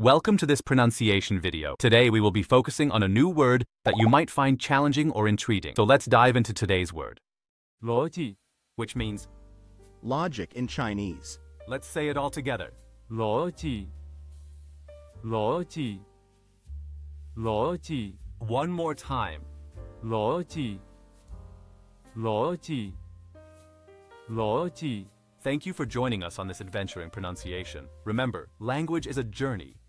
Welcome to this pronunciation video. Today we will be focusing on a new word that you might find challenging or intriguing. So let's dive into today's word, 逻辑， which means, Logic in Chinese. let's say it all together. 逻辑，逻辑，逻辑， One more time. 逻辑，逻辑，逻辑。 Thank you for joining us on this adventure in pronunciation. Remember, language is a journey,